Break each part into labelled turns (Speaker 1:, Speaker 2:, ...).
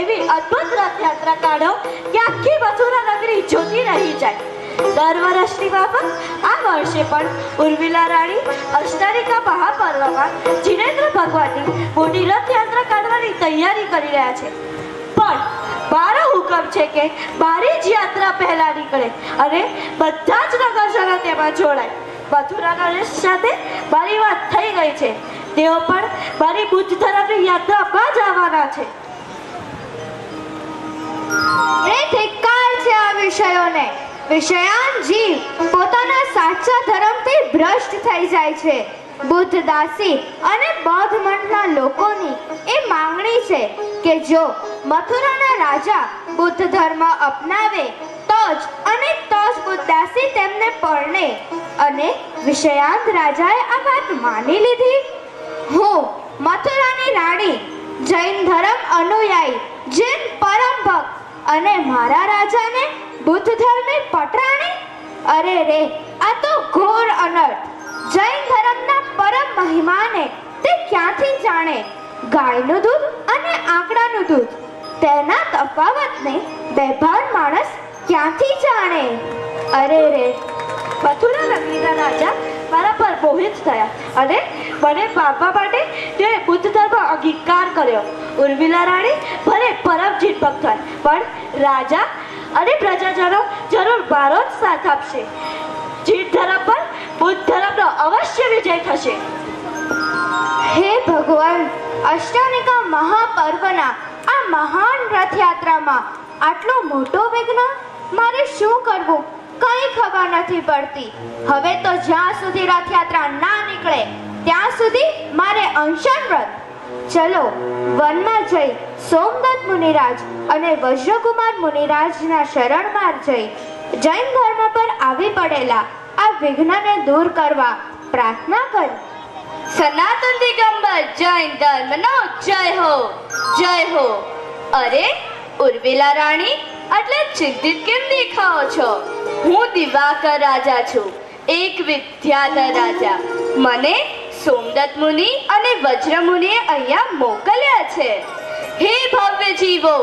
Speaker 1: એવી અદ્ભુત રથયાત્રા કાઢો કે આખી મથુરા નગરી જોતી રહી જાય. દર વર્ષની બાબત આ વર્ષે પણ ઉર્મિલા રાણી, અષ્ટારિકા મહાપર્વમાં જીનેન્દ્ર ભગવાનની મોટી રથયાત્રા કાઢવાની તૈયારી કરી રહ્યા છે. પણ મારો હુકમ છે કે મારી જ યાત્રા પહેલા નીકળે અને બધા જ નગરજનો તેમાં જોડાય. મથુરા નરેશ સાથે મારી વાત થઈ ગઈ છે. તેઓ પણ મારી બુદ્ધ ધર્મની યાત્રામાં જ આવવાના છે.
Speaker 2: માંગણી છે તો જ અને તો જ બુદ્ધ દાસી તેમને પરણે. અને વિષયાંત રાજાએ આ વાત માની લીધી. હું મથુરાની રાણી જૈન ધર્મ અનુયાયી જૈન પરમ ભક્ત અને મારા રાજાને, બુદ્ધ ધર્મે પટરાણી? અરે રે, આ તો ઘોર અનર્થ. જૈન ધર્મના પરમ મહિમાને તે ક્યાંથી જાણે? ગાયનું દૂધ અને આંકડાનું દૂધ. તેના તફાવતને બેભાન માણસ ક્યાંથી જાણે?
Speaker 1: અરે રે મથુરા નગરીના રાજા મારા પર મોહિત થયા અને મને પાપા માટે તે બુદ્ધ ધર્મ અંગીકાર કર્યો. ઉર્મિલા રાણી ભલે પરમજીત ભક્ત પણ રાજા અને પ્રજાજનો જરૂર જ સાથ આપશે. જીત ધર્મ પર બુદ્ધ ધર્મનો અવશ્ય વિજય થશે.
Speaker 2: હે ભગવાન, અષ્ટાનિકા મહાપર્વના આ મહાન રથયાત્રામાં આટલો મોટો વિઘ્ન? મારે શું કરવું? કઈ ખબર નથી પડતી. હવે તો જ્યાં સુધી રથયાત્રા ના નીકળે, ત્યાં સુધી મારે અંશન વ્રત ચલો, વનમાં જઈ સોમદત્ત મુનિરાજ અને વજ્રકુમાર મુનિરાજના શરણમાં જઈ જૈન ધર્મ પર આવી પડેલા આ વિઘ્નને દૂર કરવા પ્રાર્થના કરી.
Speaker 3: સનાતન દિગંબર, જૈન ધર્મનો જય હો જય હો. અરે, ઉર્મિલા રાણી એટલે ચિંતિત કેમ દેખાઓ છો? હું દિવાકર રાજા છું, એક વિદ્યાધર રાજા. મને સોમદત્ત મુનિ અને વજ્ર મુનિએ અહીંયા મોકલ્યા છે. હે ભવ્ય જીવો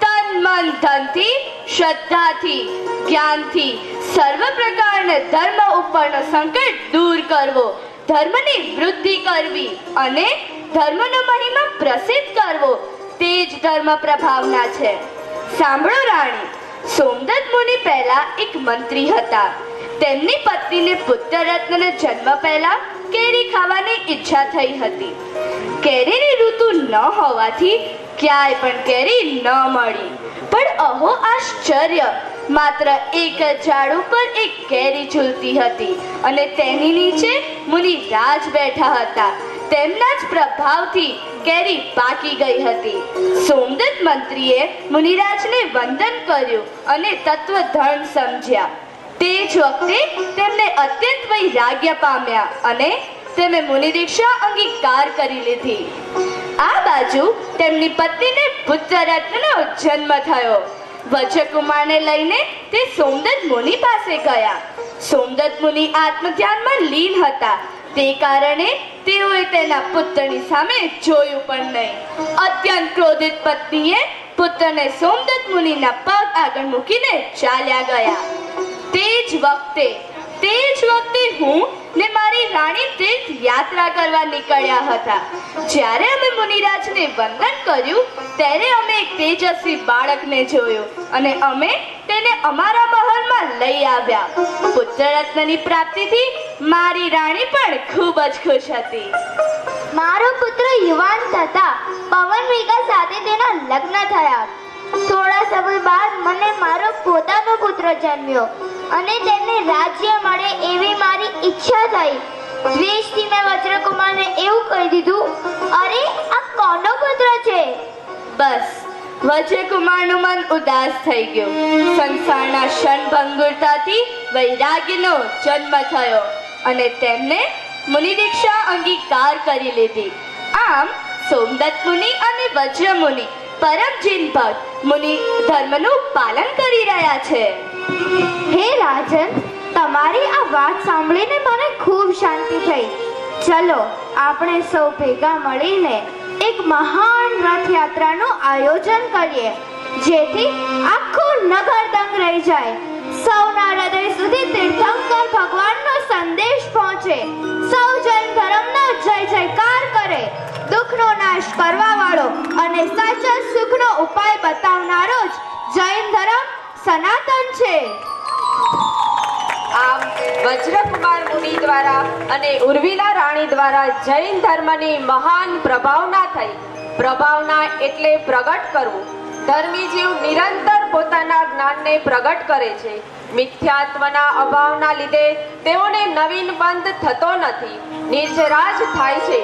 Speaker 3: તન મન ધનથી, શ્રદ્ધાથી, જ્ઞાનથી સર્વ પ્રકારના ધર્મ ઉપરનો સંકટ દૂર કરવો, ધર્મની વૃદ્ધિ કરવી અને ધર્મનો મહિમા પ્રસિદ્ધ કરવો, તે જ ધર્મ પ્રભાવના છે. સાંભળો રાણી સોમદત્ત મુનિ પહેલા એક મંત્રી હતા. તેમની પત્નીને પુત્ર રત્નને જન્મ પહેલા કેરી ખાવાની ઈચ્છા થઈ હતી. કેરીની ઋતુ ન હોવાથી ક્યાંય પણ કેરી ન મળી. પણ અહો આશ્ચર્ય, માત્ર એક ઝાડ ઉપર એક કેરી ઝૂલતી હતી અને તેની નીચે મુનિ રાજ બેઠા હતા. તેમના જ પ્રભાવથી કેરી પાકી ગઈ હતી. સોમદત્ત મંત્રીએ મુનિરાજને વંદન કર્યું અને તત્વધન સમજ્યા. તે જ વખતે તેમને અત્યંત વૈરાગ્ય પામ્યા અને તેમણે મુનિ દીક્ષા અંગીકાર કરી લીધી. આ બાજુ તેમની પત્નીને પુત્રરત્નનો જન્મ થયો. વજ્રકુમારને લઈને તે સોમદત્ત મુનિ પાસે ગયા. સોમદત્ત મુનિ આત્મધ્યાનમાં લીન હતા. તે કારણે તેઓએ તેના પુત્રની સામે જોયું પણ નહીં. અત્યંત ક્રોધિત પત્નીએ પુત્રને સોમદત્ત મુનિના પગ આગળ મૂકીને ચાલ્યા ગયા. તે જ વખતે તે વખતે હું ને મારી રાણી તીર્થ યાત્રા કરવા નીકળ્યા હતા. જ્યારે અમે મુનિરાજને વંદન કર્યું, ત્યારે અમે એક તેજસ્વી બાળકને જોયું અને અમે તેને અમારા મહલમાં લઈ આવ્યા. પુત્ર રત્નની પ્રાપ્તિથી મારી રાણી પણ ખૂબ જ ખુશ હતી.
Speaker 2: મારો પુત્ર યુવાન થતા પવન વિકા સાથે તેના લગ્ન થયા. થોડા સમય બાદ મને મારો પોતાનો પુત્ર જન્મ્યો. અને તેને રાજ્ય મળે એવી મારી ઈચ્છા થઈ. દ્વેષથી મેં વજ્રકુમારને એવું કહી દીધું, અરે, આ કોનો પુત્ર છે?
Speaker 3: બસ, વજ્રકુમારનું મન ઉદાસ થઈ ગયું. સંસારના ક્ષણભંગુરતાથી વૈરાગ્યનો જન્મ થયો અને તેમને મુનિ દીક્ષા અંગીકાર કરી લીધી. આમ, સોમદત્ત મુનિ અને વજ્ર મુનિ પરમ જીન ભક્ત મુનિ ધર્મનું પાલન કરી રહ્યા છે.
Speaker 2: રાજન, તમારી આ વાત સાંભળીને મને ખૂબ શાંતિ થઈ. ચલો, આપણે સૌ ભેગા મળીને એક મહાન રથયાત્રાનું આયોજન કરીએ, જેથી આખું નગર દંગ રહી જાય. સૌના હૃદય સુધી તીર્થંકર ભગવાનનો સંદેશ પહોંચે. સૌ જૈન ધર્મનો જય જયકાર કરે. દુઃખનો નાશ કરવા વાળો અને સાચા સુખનો ઉપાય બતાવનારો જ જૈન ધર્મ સનાતન છે.
Speaker 4: આમ વજ્રકુમાર મુનિ દ્વારા અને ઉર્વિલા રાણી દ્વારા જૈન ધર્મની મહાન પ્રભાવના થઈ. પ્રભાવના એટલે પ્રગટ કરવું. ધર્મી નિરંતર પોતાના જ્ઞાનને પ્રગટ કરે છે. મિથ્યાત્વના અભાવના લીધે તેઓને નવીન થતો નથી. નિર્જરાજ થાય છે.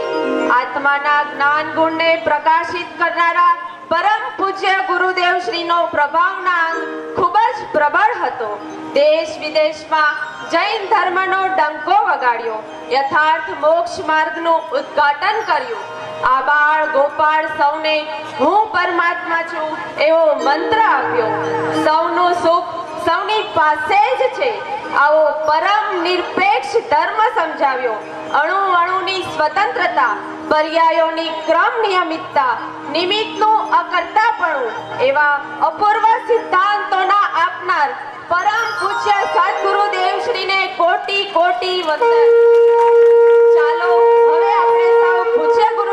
Speaker 4: આત્માના જ્ઞાન ગુણને પ્રકાશિત કરનારા પરમ પૂજ્ય ગુરુદેવ શ્રીનો પ્રભાવના ખૂબ જ પ્રબળ હતો. દેશ વિદેશમાં જૈન ધર્મનો ડંકો વગાડ્યો, યથાર્થ મોક્ષ માર્ગનું ઉદ્ઘાટન કર્યું. આ બાળ ગોપાળ સૌને હું પરમાત્મા છું એવો મંત્ર આપ્યો. સૌનું સુખ સૌની પાસે જ છે. આવો પરમ નિરપેક્ષ ધર્મ સમજાવ્યો. અણુ અણુની સ્વતંત્રતા, પર્યાયોની ક્રમ નિયમિતતા, નિમિત્તનું અકર્તાપણું એવા અપૂર્વ સિદ્ધાંતોના આપનાર પરમ પૂજ્ય સદગુરુદેવ શ્રીને કોટી કોટી વંદન. ચાલો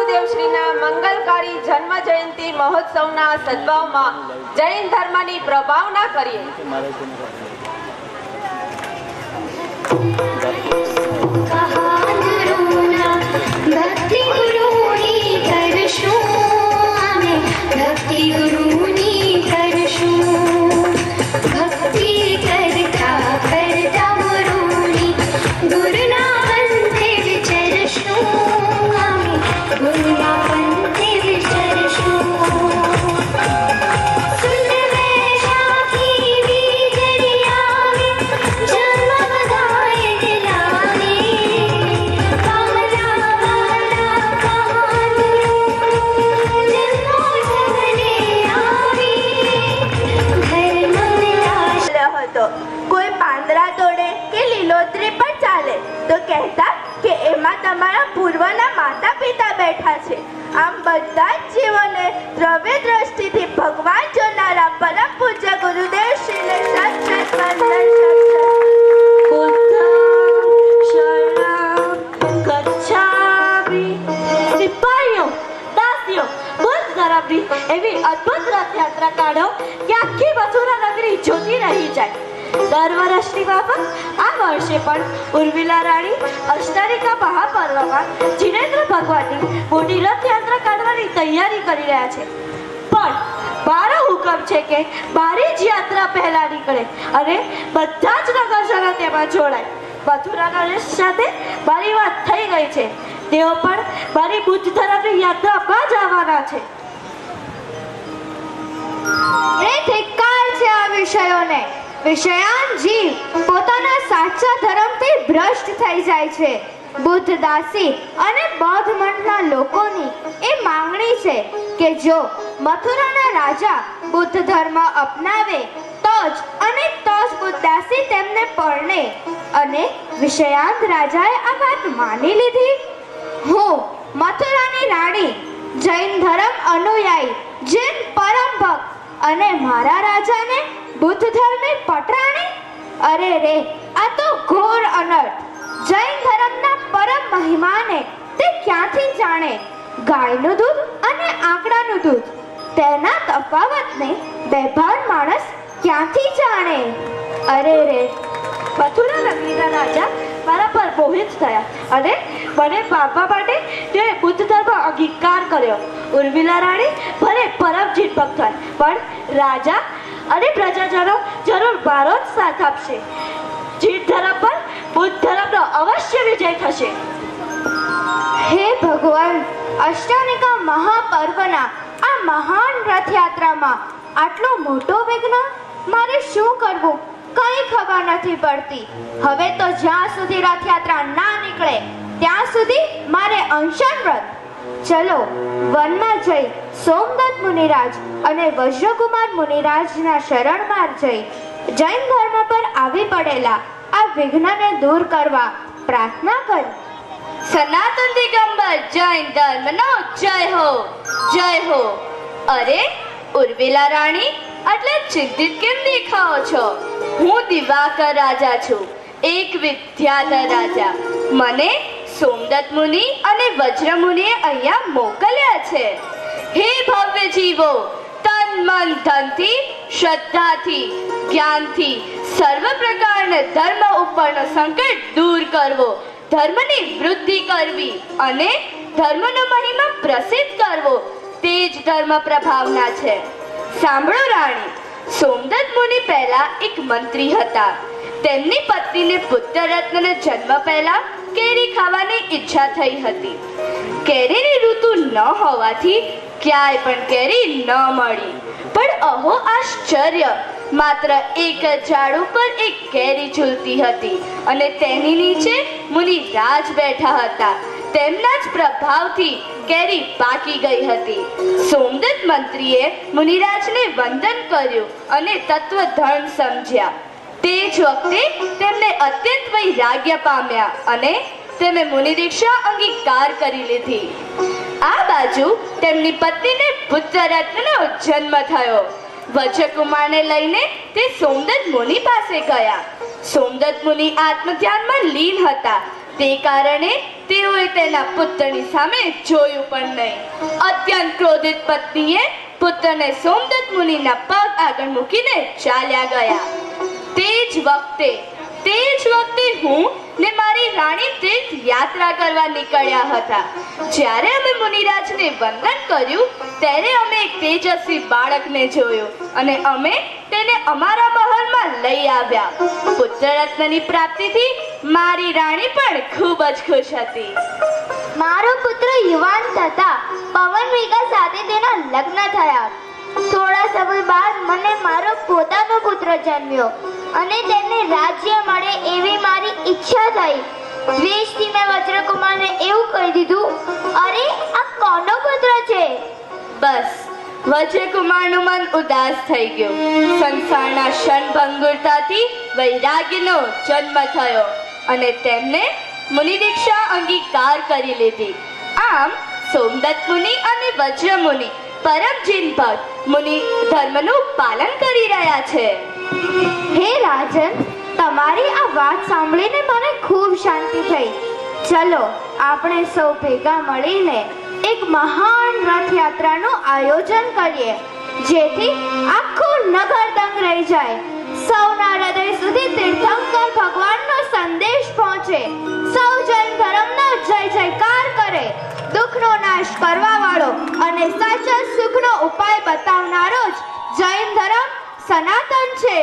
Speaker 4: પૂજ્ય શ્રીના મંગલકારી જન્મ જયંતિ મહોત્સવના સદભાવમાં જૈન ધર્મની પ્રભાવના કરીએ.
Speaker 1: કે પણ ચાલે. તો કહેતા કે એમાં તમારા પૂર્વના માતા પિતા બેઠા છે. આમ બધા જ જીવોને દ્રવ્ય દ્રષ્ટિથી ભગવાન જોનારા પરમ પૂજ્ય ગુરુદેવ શ્રીને સત વંદન એવી અદ્ભુત રથયાત્રા કાઢો કે આખી મથુરા નગરી જોતી રહી જાય. દર વર્ષની બાબત આ વર્ષે પણ ઉર્મિલા રાણી અષ્ટારિકા મહાપર્વમાં જીનેન્દ્ર ભગવાનની મોટી રથયાત્રા કાઢવાની તૈયારી કરી રહ્યા છે. પણ મારો હુકમ છે કે મારી જ યાત્રા પહેલા નીકળે અને બધા જ નગરજનો તેમાં જોડાય. મથુરા નરેશ સાથે મારી વાત થઈ ગઈ છે. તેઓ પણ મારી બુદ્ધ ધર્મની યાત્રામાં જ આવવાના છે.
Speaker 2: એ ધિક્કાર છે આ વિષયોને. વિષયાન પોતાના સાચા ધર્મથી ભ્રષ્ટ થઈ જાય છે. બુદ્ધ દાસી અને બૌદ્ધ મઠના લોકોની એ માંગણી છે કે જો મથુરાના રાજા બુદ્ધ ધર્મ અપનાવે, તો જ અને તો જ બુદ્ધ દાસી તેમને પરણે. અને વિષયાંત રાજાએ આ વાત માની લીધી. હું મથુરાની રાણી, જૈન ધર્મ અનુયાયી, જૈન પરમ ભક્ત અને મારા રાજાને બુદ્ધ ધર્મે પટરાણી? અરે રે, આ તો ઘોર અનર્થ. જૈન ધર્મના પરમ મહિમાને તે ક્યાંથી જાણે? ગાયનું દૂધ અને આંકડાનું દૂધ. તેના તફાવતને બેભાન માણસ ક્યાંથી જાણે? અરે રે
Speaker 1: મથુરા નગરીના રાજા મારા પર મોહિત થયા અને મને પાપા માટે તે બુદ્ધ ધર્મ અંગીકાર કર્યો. ઉર્મિલા રાણી ભલે પરમ ભક્ત હોય, પણ રાજા અને પ્રજાજનો જરૂર જ સાથ આપશે. જીત ધર્મ પર બુદ્ધ ધર્મનો અવશ્ય વિજય થશે.
Speaker 2: હે ભગવાન, અષ્ટાનિકા મહાપર્વના આ મહાન રથયાત્રામાં આટલો મોટો વિઘ્ન? મારે શું કરવું? કંઈ ખબર નથી પડતી. હવે તો જ્યાં સુધી રથયાત્રા ના નીકળે, ત્યાં સુધી મારે અંશન વ્રત ચલો વનમાં જઈ સોમદત્ત મુનિરાજ અને વજ્રકુમાર મુનિરાજના શરણમાં જઈ જૈન ધર્મ પર આવી પડેલા આ વિઘ્નને દૂર કરવા પ્રાર્થના કરી.
Speaker 3: સનાતન દિગંબર, જૈન ધર્મનો જય હો જય હો. અરે, ઉર્મિલા રાણી એટલે ચિંતિત કેમ દેખાઓ છો? હું દિવાકર રાજા છું, એક વિદ્યાધર રાજા. મને સોમદત્ત મુનિ અને વજ્ર મુનિએ અહીંયા મોકલ્યા છે. હે ભવ્ય જીવો, તન મન ધનથી, શ્રદ્ધાથી, જ્ઞાનથી સર્વ પ્રકારના ધર્મ ઉપરનો સંકટ દૂર કરવો, ધર્મની વૃદ્ધિ કરવી અને ધર્મનો મહિમા પ્રસિદ્ધ કરવો, તે જ ધર્મ પ્રભાવના છે. સાંભળો રાણી, સોમદત્ત મુનિ પહેલા એક મંત્રી હતા. તેમની પત્નીને પુત્ર રત્નને જન્મ પહેલા કેરી ખાવાની ઈચ્છા થઈ હતી. કેરીની ઋતુ ન હોવાથી ક્યાંય પણ કેરી ન મળી. પણ અહો આશ્ચર્ય. માત્ર એક ઝાડ ઉપર એક કેરી ઝૂલતી હતી અને તેની નીચે મુનિ રાજ બેઠા હતા. તેમના જ પ્રભાવથી કેરી પાકી ગઈ હતી. સોમદત્ત મંત્રીએ મુનિરાજને વંદન કર્યું અને તત્વધન સમજ્યા. તે જ વખતે તેમને અત્યંત વૈરાગ્ય પામ્યા અને તેમણે મુનિ દીક્ષા અંગીકાર કરી લીધી. આ બાજુ તેમની પત્નીને પુત્રરત્નનો જન્મ થયો. વજ્રકુમારને લઈને તે સોમદત્ત મુનિ પાસે ગયા. સોમદત્ત મુનિ આત્મધ્યાનમાં લીન હતા. તે કારણે તેઓએ તેના પુત્રની સામે જોયું પણ નહીં. અત્યંત ક્રોધિત પત્નીએ પુત્રને સોમદત્ત મુનિના પગ આગળ મૂકીને ચાલ્યા ગયા. તે જ વખતે તે જ વખતે હું ને મારી રાણી તીર્થ યાત્રા કરવા નીકળ્યા હતા. જ્યારે અમે મુનિરાજને વંદન કર્યું, ત્યારે અમે એક તેજસ્વી બાળકને જોયું અને અમે તેને અમારા મહલમાં લઈ આવ્યા. પુત્રરત્નની પ્રાપ્તિથી મારી રાણી પણ ખૂબ જ ખુશ હતી.
Speaker 2: મારો પુત્ર યુવાન થતા પવન વેગા સાથે તેના લગ્ન થયા. થોડા સમય બાદ મને મારો પોતાનો પુત્ર જન્મ્યો. અને તેને રાજ્ય મળે એવી મારી ઈચ્છા થઈ. દ્વેષથી મેં વજ્રકુમારને એવું કહી દીધું, અરે, આ કોનો પુત્ર છે?
Speaker 3: બસ, વજ્રકુમારનું મન ઉદાસ થઈ ગયું. સંસારના ક્ષણભંગુરતાથી વૈરાગ્યનો જન્મ થયો અને તેમને મુનિ દીક્ષા અંગીકાર કરી લીધી. આમ, સોમદત્ત મુનિ અને વજ્ર મુનિ પરમ જીન ભક્ત મુનિ ધર્મનું પાલન કરી રહ્યા છે.
Speaker 2: હે રાજન, તમારી આ વાત સાંભળીને મને ખૂબ શાંતિ થઈ. ચલો, આપણે સૌ ભેગા મળીને એક મહાન રથયાત્રાનું આયોજન કરીએ, જેથી આખું નગર દંગ રહી જાય. સૌના હૃદય સુધી તીર્થંકર ભગવાનનો સંદેશ પહોંચે. સૌ જૈન ધર્મનો જય જયકાર કરે. દુઃખનો નાશ કરવા વાળો અને સાચા સુખનો ઉપાય બતાવનારો જ જૈન ધર્મ સનાતન છે.